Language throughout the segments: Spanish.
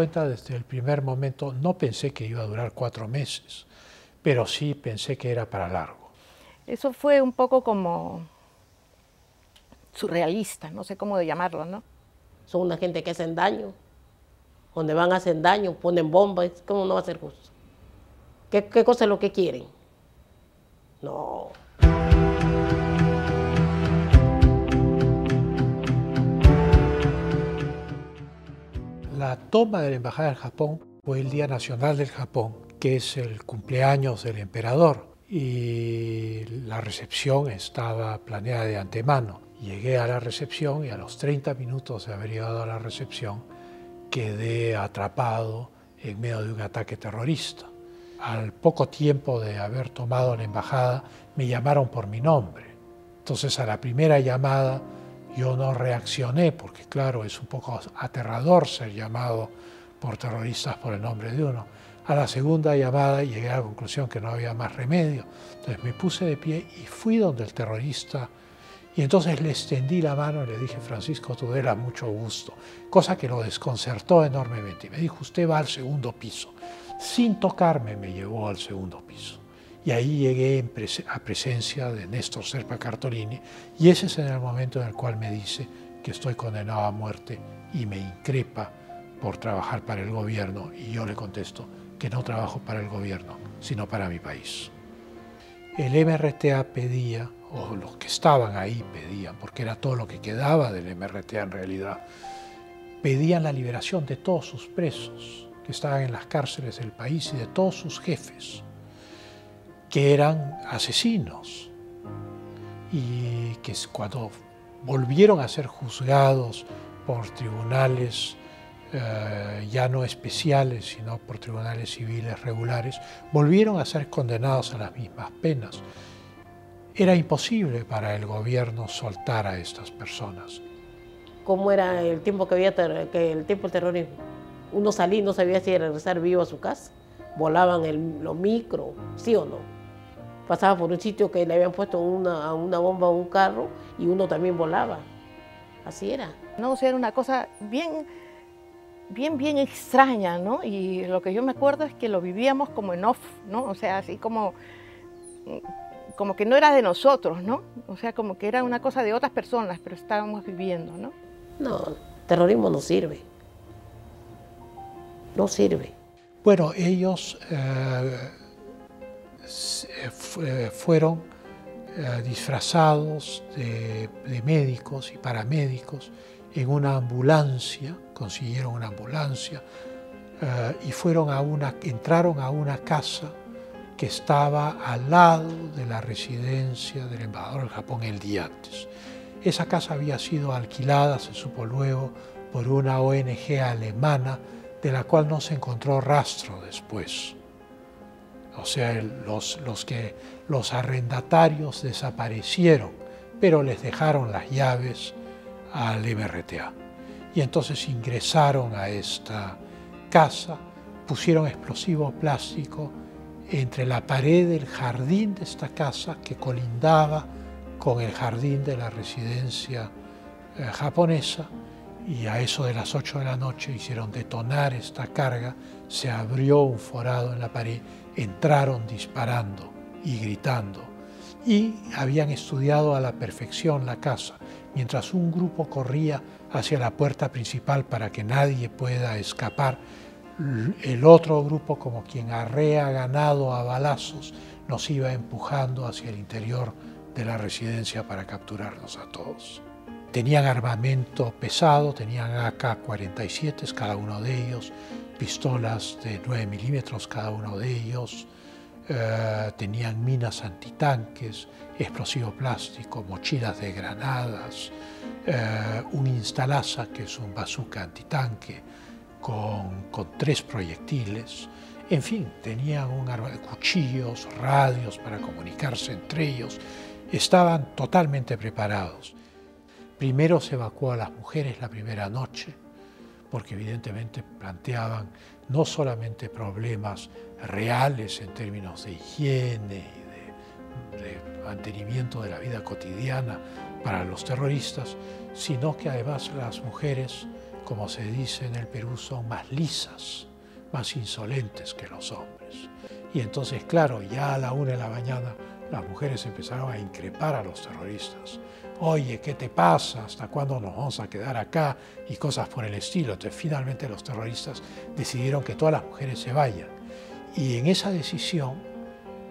Cuenta desde el primer momento, no pensé que iba a durar cuatro meses, pero sí pensé que era para largo. Eso fue un poco como surrealista, no sé cómo llamarlo, ¿no? Son una gente que hacen daño. Donde van a hacer daño, ponen bombas, ¿cómo no va a ser justo? ¿Qué, qué cosa es lo que quieren? No. La toma de la Embajada del Japón fue el Día Nacional del Japón, que es el cumpleaños del emperador, y la recepción estaba planeada de antemano. Llegué a la recepción y a los 30 minutos de haber llegado a la recepción quedé atrapado en medio de un ataque terrorista. Al poco tiempo de haber tomado la embajada me llamaron por mi nombre. Entonces a la primera llamada yo no reaccioné porque claro, es un poco aterrador ser llamado por terroristas por el nombre de uno. A la segunda llamada llegué a la conclusión que no había más remedio. Entonces me puse de pie y fui donde el terrorista y entonces le extendí la mano y le dije, Francisco Tudela, mucho gusto, cosa que lo desconcertó enormemente. Y me dijo, usted va al segundo piso. Sin tocarme me llevó al segundo piso. Y ahí llegué a presencia de Néstor Serpa Cartolini y ese es el momento en el cual me dice que estoy condenado a muerte y me increpa por trabajar para el gobierno y yo le contesto que no trabajo para el gobierno, sino para mi país. El MRTA pedía o los que estaban ahí pedían, porque era todo lo que quedaba del MRTA en realidad, pedían la liberación de todos sus presos que estaban en las cárceles del país y de todos sus jefes, que eran asesinos y que cuando volvieron a ser juzgados por tribunales eh, ya no especiales, sino por tribunales civiles regulares, volvieron a ser condenados a las mismas penas. Era imposible para el gobierno soltar a estas personas. ¿Cómo era el tiempo que había que el tiempo del terrorismo? Uno salía y no sabía si regresar vivo a su casa. Volaban el, los micros, ¿sí o no? Pasaba por un sitio que le habían puesto una, una bomba a un carro y uno también volaba. Así era. No, o sea, era una cosa bien, bien, bien extraña, ¿no? Y lo que yo me acuerdo es que lo vivíamos como en off, ¿no? O sea, así como como que no era de nosotros, ¿no? O sea, como que era una cosa de otras personas, pero estábamos viviendo, ¿no? No, terrorismo no sirve. No sirve. Bueno, ellos eh, eh, fueron eh, disfrazados de, médicos y paramédicos en una ambulancia, consiguieron una ambulancia y fueron a una, entraron a una casa que estaba al lado de la residencia del embajador del Japón el día antes. Esa casa había sido alquilada, se supo luego, por una ONG alemana de la cual no se encontró rastro después. O sea, los, los, que, los arrendatarios desaparecieron, pero les dejaron las llaves al MRTA. Y entonces ingresaron a esta casa, pusieron explosivo plástico, entre la pared del jardín de esta casa que colindaba con el jardín de la residencia eh, japonesa y a eso de las 8 de la noche hicieron detonar esta carga, se abrió un forado en la pared, entraron disparando y gritando y habían estudiado a la perfección la casa, mientras un grupo corría hacia la puerta principal para que nadie pueda escapar, el otro grupo, como quien arrea ganado a balazos, nos iba empujando hacia el interior de la residencia para capturarnos a todos. Tenían armamento pesado, tenían AK-47 cada uno de ellos, pistolas de 9 milímetros cada uno de ellos, eh, tenían minas antitanques, explosivo plástico, mochilas de granadas, eh, un instalaza que es un bazooka antitanque, con, tres proyectiles. En fin, tenían un arma de cuchillos, radios para comunicarse entre ellos. Estaban totalmente preparados. Primero se evacuó a las mujeres la primera noche, porque evidentemente planteaban no solamente problemas reales en términos de higiene y de, de, mantenimiento de la vida cotidiana para los terroristas, sino que además las mujeres como se dice en el Perú, son más lisas, más insolentes que los hombres. Y entonces, claro, ya a la una de la mañana las mujeres empezaron a increpar a los terroristas. Oye, ¿qué te pasa? ¿Hasta cuándo nos vamos a quedar acá? Y cosas por el estilo. Entonces, finalmente los terroristas decidieron que todas las mujeres se vayan. Y en esa decisión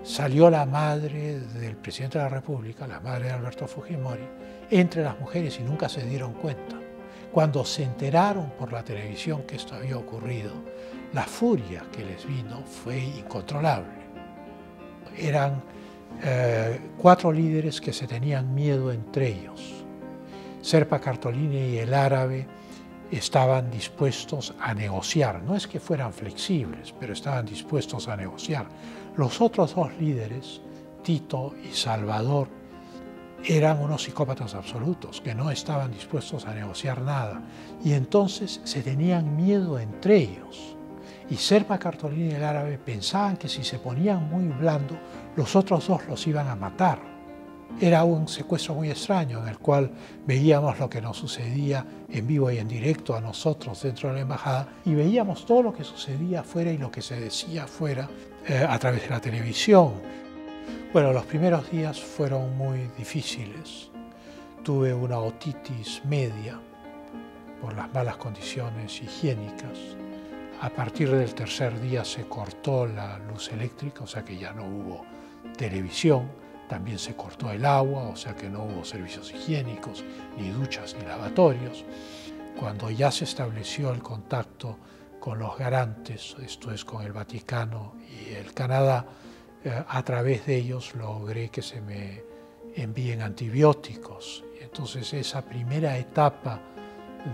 salió la madre del presidente de la República, la madre de Alberto Fujimori, entre las mujeres y nunca se dieron cuenta. Cuando se enteraron por la televisión que esto había ocurrido, la furia que les vino fue incontrolable. Eran eh, cuatro líderes que se tenían miedo entre ellos. Serpa Cartolini y el árabe estaban dispuestos a negociar. No es que fueran flexibles, pero estaban dispuestos a negociar. Los otros dos líderes, Tito y Salvador, eran unos psicópatas absolutos que no estaban dispuestos a negociar nada. Y entonces se tenían miedo entre ellos. Y Serpa Cartolini y el árabe pensaban que si se ponían muy blando, los otros dos los iban a matar. Era un secuestro muy extraño en el cual veíamos lo que nos sucedía en vivo y en directo a nosotros dentro de la embajada y veíamos todo lo que sucedía afuera y lo que se decía afuera eh, a través de la televisión. Bueno, los primeros días fueron muy difíciles. Tuve una otitis media por las malas condiciones higiénicas. A partir del tercer día se cortó la luz eléctrica, o sea que ya no hubo televisión, también se cortó el agua, o sea que no hubo servicios higiénicos, ni duchas, ni lavatorios. Cuando ya se estableció el contacto con los garantes, esto es con el Vaticano y el Canadá, eh, a través de ellos logré que se me envíen antibióticos. Entonces esa primera etapa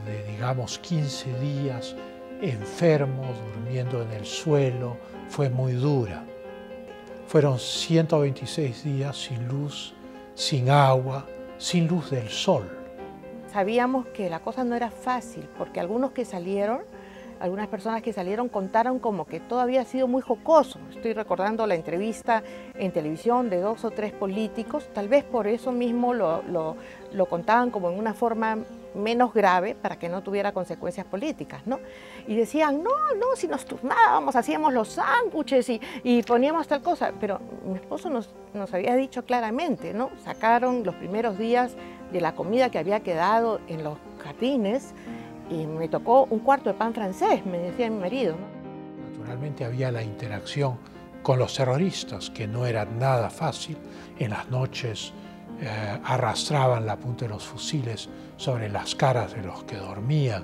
de, digamos, 15 días enfermo, durmiendo en el suelo, fue muy dura. Fueron 126 días sin luz, sin agua, sin luz del sol. Sabíamos que la cosa no era fácil, porque algunos que salieron algunas personas que salieron contaron como que todo había sido muy jocoso. Estoy recordando la entrevista en televisión de dos o tres políticos, tal vez por eso mismo lo, lo, contaban como en una forma menos grave para que no tuviera consecuencias políticas, ¿no? Y decían, no, no, si nos turnábamos, hacíamos los sándwiches y, y, poníamos tal cosa, pero mi esposo nos, nos había dicho claramente, ¿no? Sacaron los primeros días de la comida que había quedado en los jardines, y me tocó un cuarto de pan francés, me decía mi marido. Naturalmente había la interacción con los terroristas, que no era nada fácil. En las noches eh, arrastraban la punta de los fusiles sobre las caras de los que dormían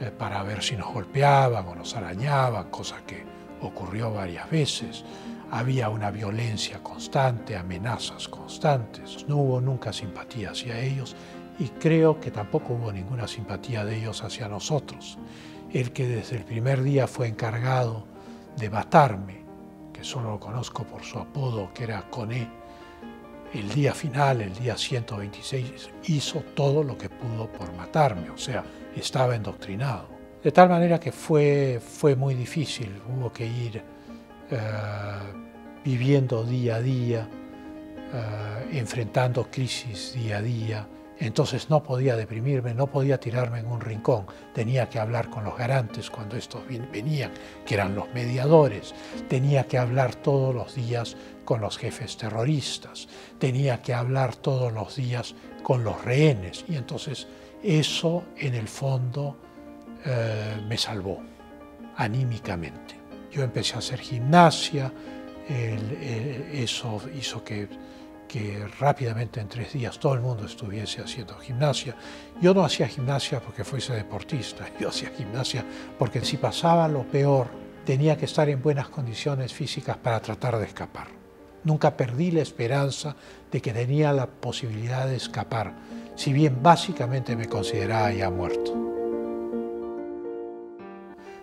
eh, para ver si nos golpeaban o nos arañaban, cosa que ocurrió varias veces. Había una violencia constante, amenazas constantes. No hubo nunca simpatía hacia ellos y creo que tampoco hubo ninguna simpatía de ellos hacia nosotros. El que desde el primer día fue encargado de matarme, que solo lo conozco por su apodo, que era Coné, el día final, el día 126, hizo todo lo que pudo por matarme, o sea, estaba endoctrinado. De tal manera que fue, fue muy difícil, hubo que ir eh, viviendo día a día, eh, enfrentando crisis día a día, entonces no podía deprimirme, no podía tirarme en un rincón, tenía que hablar con los garantes cuando estos venían, que eran los mediadores, tenía que hablar todos los días con los jefes terroristas, tenía que hablar todos los días con los rehenes. Y entonces eso en el fondo eh, me salvó anímicamente. Yo empecé a hacer gimnasia, eso hizo que que rápidamente en tres días todo el mundo estuviese haciendo gimnasia. Yo no hacía gimnasia porque fuese deportista, yo hacía gimnasia porque si pasaba lo peor tenía que estar en buenas condiciones físicas para tratar de escapar. Nunca perdí la esperanza de que tenía la posibilidad de escapar, si bien básicamente me consideraba ya muerto.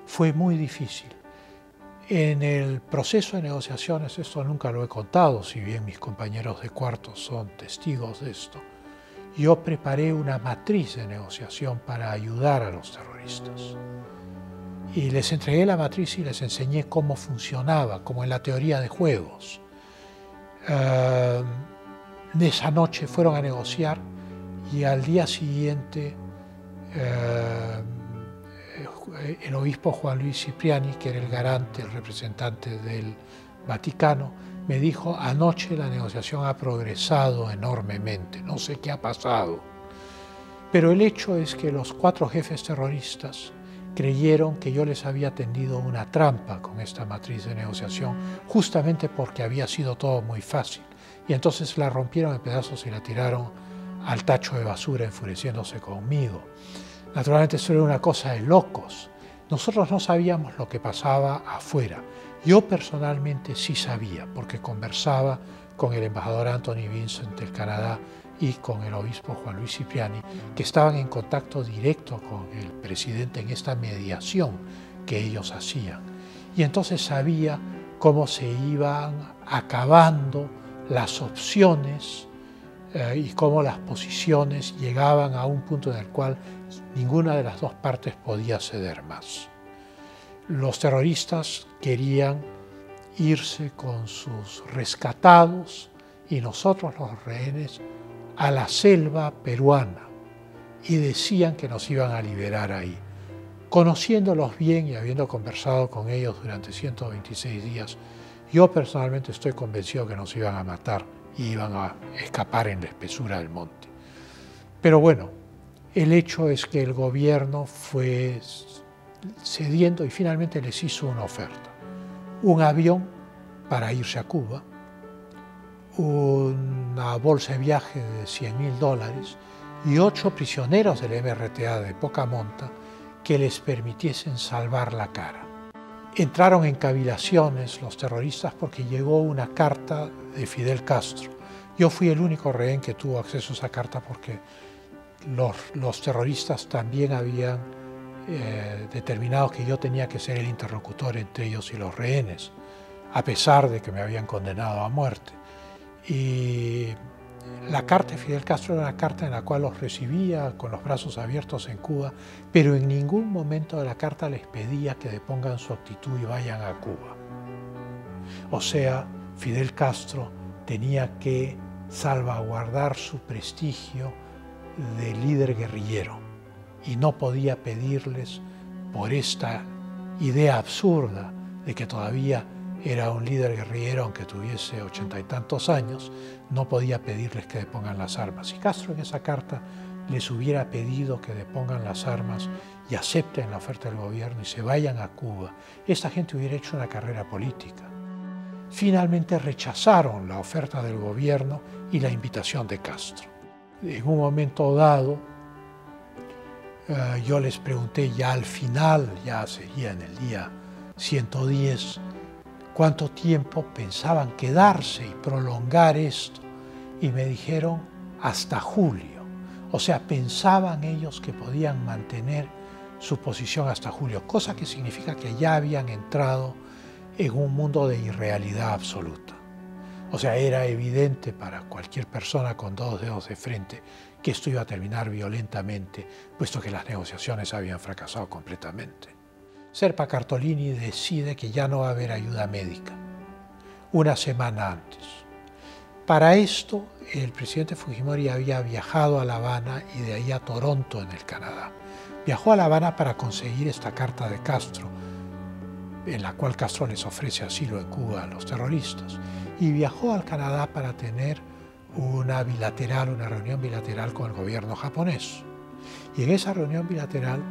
Fue muy difícil en el proceso de negociaciones, esto nunca lo he contado, si bien mis compañeros de cuarto son testigos de esto, yo preparé una matriz de negociación para ayudar a los terroristas. Y les entregué la matriz y les enseñé cómo funcionaba, como en la teoría de juegos. Uh, esa noche fueron a negociar y al día siguiente uh, el obispo Juan Luis Cipriani, que era el garante, el representante del Vaticano, me dijo, anoche la negociación ha progresado enormemente, no sé qué ha pasado. Pero el hecho es que los cuatro jefes terroristas creyeron que yo les había tendido una trampa con esta matriz de negociación, justamente porque había sido todo muy fácil. Y entonces la rompieron en pedazos y la tiraron al tacho de basura, enfureciéndose conmigo. Naturalmente eso era una cosa de locos. Nosotros no sabíamos lo que pasaba afuera. Yo personalmente sí sabía, porque conversaba con el embajador Anthony Vincent del Canadá y con el obispo Juan Luis Cipriani, que estaban en contacto directo con el presidente en esta mediación que ellos hacían. Y entonces sabía cómo se iban acabando las opciones eh, y cómo las posiciones llegaban a un punto en el cual ninguna de las dos partes podía ceder más. Los terroristas querían irse con sus rescatados y nosotros los rehenes a la selva peruana y decían que nos iban a liberar ahí. Conociéndolos bien y habiendo conversado con ellos durante 126 días, yo personalmente estoy convencido que nos iban a matar y iban a escapar en la espesura del monte. Pero bueno, el hecho es que el gobierno fue cediendo y finalmente les hizo una oferta. Un avión para irse a Cuba, una bolsa de viaje de 100 mil dólares y ocho prisioneros del MRTA de poca monta que les permitiesen salvar la cara. Entraron en cavilaciones los terroristas porque llegó una carta de Fidel Castro. Yo fui el único rehén que tuvo acceso a esa carta porque los, terroristas también habían eh, determinado que yo tenía que ser el interlocutor entre ellos y los rehenes, a pesar de que me habían condenado a muerte. Y la carta de Fidel Castro era una carta en la cual los recibía con los brazos abiertos en Cuba, pero en ningún momento de la carta les pedía que depongan su actitud y vayan a Cuba. O sea, Fidel Castro tenía que salvaguardar su prestigio de líder guerrillero y no podía pedirles por esta idea absurda de que todavía era un líder guerrillero aunque tuviese ochenta y tantos años, no podía pedirles que depongan las armas. Y Castro en esa carta les hubiera pedido que depongan las armas y acepten la oferta del gobierno y se vayan a Cuba, esta gente hubiera hecho una carrera política. Finalmente rechazaron la oferta del gobierno y la invitación de Castro en un momento dado, eh, yo les pregunté ya al final, ya sería en el día 110, cuánto tiempo pensaban quedarse y prolongar esto. Y me dijeron hasta julio. O sea, pensaban ellos que podían mantener su posición hasta julio, cosa que significa que ya habían entrado en un mundo de irrealidad absoluta. O sea, era evidente para cualquier persona con dos dedos de frente que esto iba a terminar violentamente, puesto que las negociaciones habían fracasado completamente. Serpa Cartolini decide que ya no va a haber ayuda médica, una semana antes. Para esto, el presidente Fujimori había viajado a La Habana y de ahí a Toronto, en el Canadá. Viajó a La Habana para conseguir esta carta de Castro, en la cual Castro les ofrece asilo en Cuba a los terroristas y viajó al Canadá para tener una bilateral, una reunión bilateral con el gobierno japonés. Y en esa reunión bilateral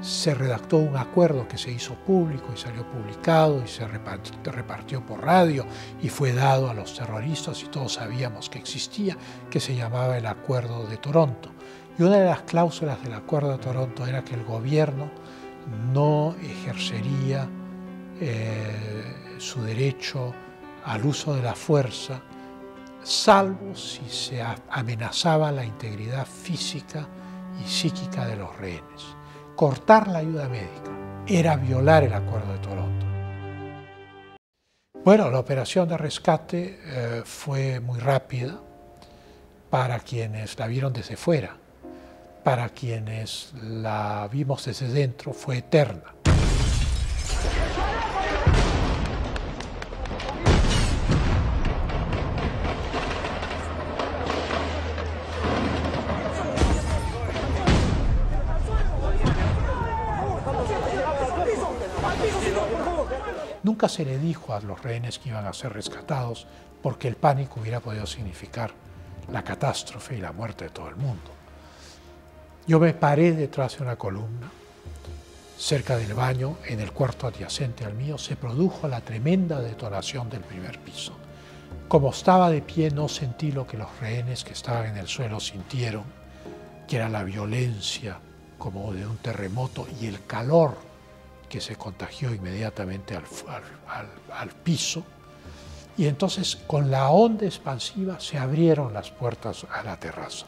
se redactó un acuerdo que se hizo público y salió publicado y se repartió por radio y fue dado a los terroristas y todos sabíamos que existía, que se llamaba el Acuerdo de Toronto. Y una de las cláusulas del Acuerdo de Toronto era que el gobierno no ejercería eh, su derecho al uso de la fuerza, salvo si se amenazaba la integridad física y psíquica de los rehenes. Cortar la ayuda médica era violar el Acuerdo de Toronto. Bueno, la operación de rescate eh, fue muy rápida para quienes la vieron desde fuera, para quienes la vimos desde dentro fue eterna. Nunca se le dijo a los rehenes que iban a ser rescatados porque el pánico hubiera podido significar la catástrofe y la muerte de todo el mundo. Yo me paré detrás de una columna, cerca del baño, en el cuarto adyacente al mío, se produjo la tremenda detonación del primer piso. Como estaba de pie no sentí lo que los rehenes que estaban en el suelo sintieron, que era la violencia como de un terremoto y el calor que se contagió inmediatamente al, al, piso. Y entonces con la onda expansiva se abrieron las puertas a la terraza,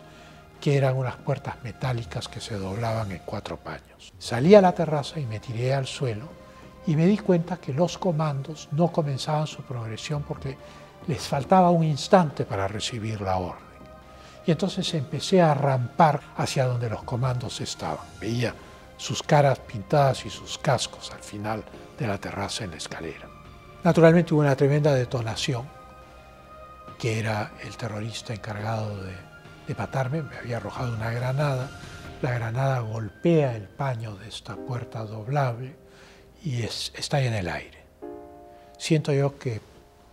que eran unas puertas metálicas que se doblaban en cuatro paños. Salí a la terraza y me tiré al suelo y me di cuenta que los comandos no comenzaban su progresión porque les faltaba un instante para recibir la orden. Y entonces empecé a rampar hacia donde los comandos estaban. Veía sus caras pintadas y sus cascos al final de la terraza en la escalera. Naturalmente hubo una tremenda detonación, que era el terrorista encargado de, de matarme, me había arrojado una granada, la granada golpea el paño de esta puerta doblable y está en el aire. Siento yo que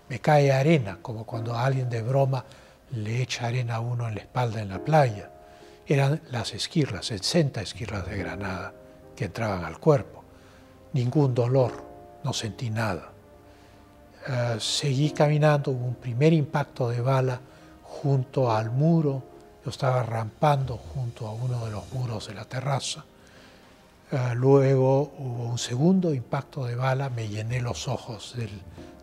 me cae arena, como cuando alguien de broma le echa arena a uno en la espalda en la playa. Eran las esquirlas, 60 esquirlas de granada que entraban al cuerpo. Ningún dolor, no sentí nada. Eh, seguí caminando, hubo un primer impacto de bala junto al muro, yo estaba rampando junto a uno de los muros de la terraza. Eh, luego hubo un segundo impacto de bala, me llené los ojos del,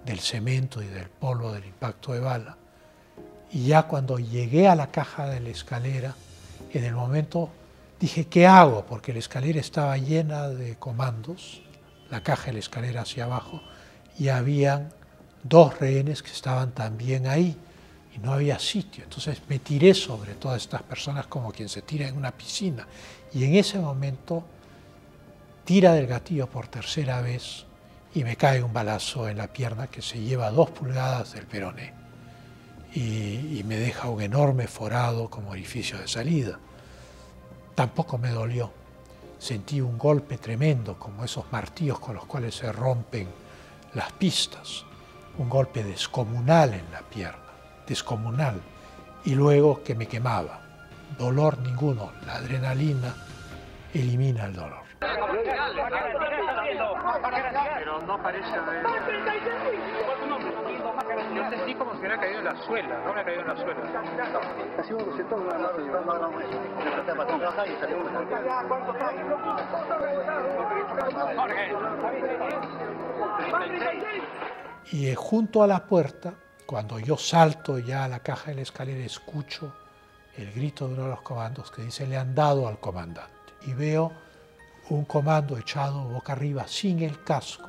del cemento y del polvo del impacto de bala. Y ya cuando llegué a la caja de la escalera, en el momento dije, ¿qué hago? Porque la escalera estaba llena de comandos, la caja de la escalera hacia abajo, y habían dos rehenes que estaban también ahí y no había sitio. Entonces me tiré sobre todas estas personas como quien se tira en una piscina. Y en ese momento tira del gatillo por tercera vez y me cae un balazo en la pierna que se lleva dos pulgadas del peroné y, me deja un enorme forado como orificio de salida. Tampoco me dolió. Sentí un golpe tremendo, como esos martillos con los cuales se rompen las pistas. Un golpe descomunal en la pierna, descomunal. Y luego que me quemaba. Dolor ninguno. La adrenalina elimina el dolor. Haber... Yo sentí como si hubiera caído en la suela, no me ha caído en la suela. No, no, no, y junto a la puerta, cuando yo salto ya a la caja de la escalera, escucho el grito de uno de los comandos que dice, le han dado al comandante. Y veo un comando echado boca arriba sin el casco,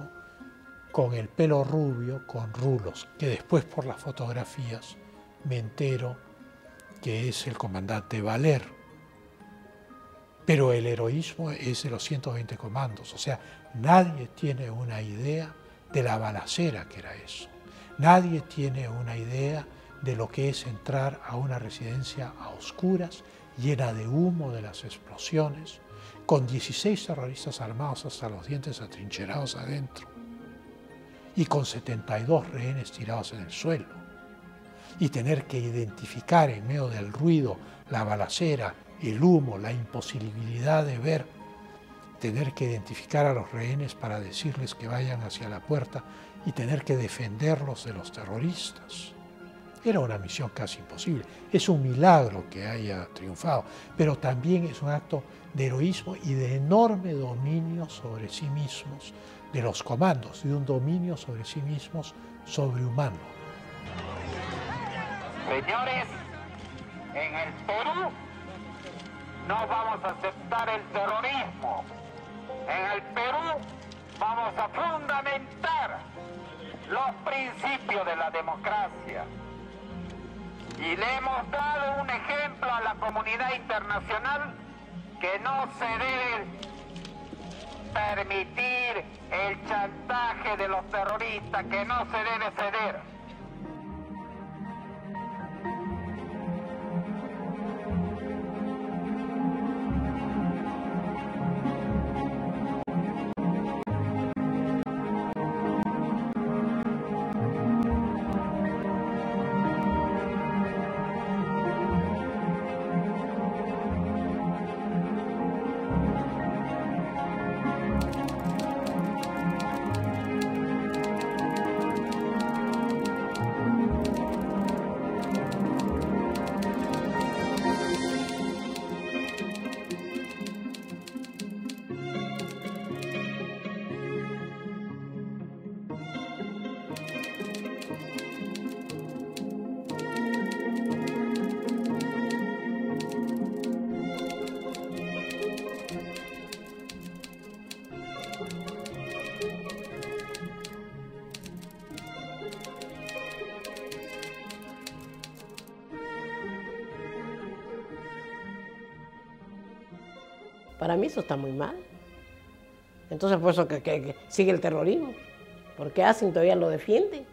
con el pelo rubio, con rulos, que después por las fotografías me entero que es el comandante Valer. Pero el heroísmo es de los 120 comandos, o sea, nadie tiene una idea de la balacera que era eso. Nadie tiene una idea de lo que es entrar a una residencia a oscuras, llena de humo de las explosiones, con 16 terroristas armados hasta los dientes atrincherados adentro y con 72 rehenes tirados en el suelo y tener que identificar en medio del ruido, la balacera, el humo, la imposibilidad de ver, tener que identificar a los rehenes para decirles que vayan hacia la puerta y tener que defenderlos de los terroristas. Era una misión casi imposible. Es un milagro que haya triunfado, pero también es un acto de heroísmo y de enorme dominio sobre sí mismos, de los comandos, de un dominio sobre sí mismos sobrehumano. Señores, en el Perú no vamos a aceptar el terrorismo. En el Perú vamos a fundamentar los principios de la democracia. Y le hemos dado un ejemplo a la comunidad internacional que no se debe permitir el chantaje de los terroristas, que no se debe ceder. Para mí eso está muy mal. Entonces por eso que, sigue el terrorismo. Porque hacen todavía lo defienden.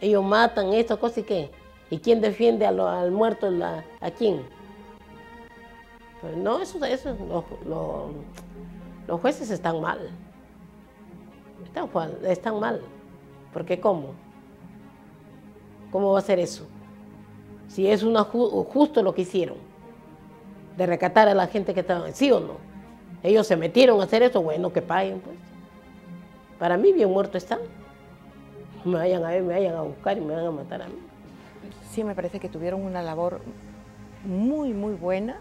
Ellos matan esto, cosas y qué. ¿Y quién defiende al muerto? ¿A quién? Pues no, eso, eso los jueces están mal. Están, están mal. Porque ¿cómo? ¿Cómo va a ser eso? Si es una justo lo que hicieron, de recatar a la gente que estaba, ¿sí o no? Ellos se metieron a hacer eso, bueno, que paguen, pues. Para mí bien muerto están. Me vayan a ver, me vayan a buscar y me van a matar a mí. Sí, me parece que tuvieron una labor muy, muy buena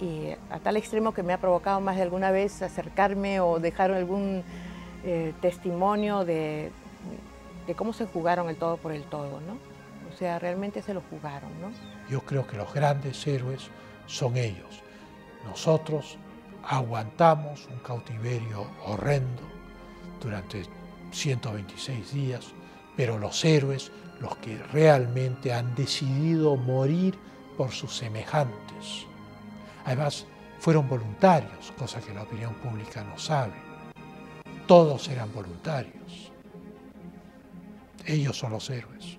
y a tal extremo que me ha provocado más de alguna vez acercarme o dejar algún eh, testimonio de, de, cómo se jugaron el todo por el todo, ¿no? O sea, realmente se lo jugaron, ¿no? Yo creo que los grandes héroes son ellos. Nosotros aguantamos un cautiverio horrendo durante 126 días, pero los héroes, los que realmente han decidido morir por sus semejantes, Además, fueron voluntarios, cosa que la opinión pública no sabe. Todos eran voluntarios. Ellos son los héroes.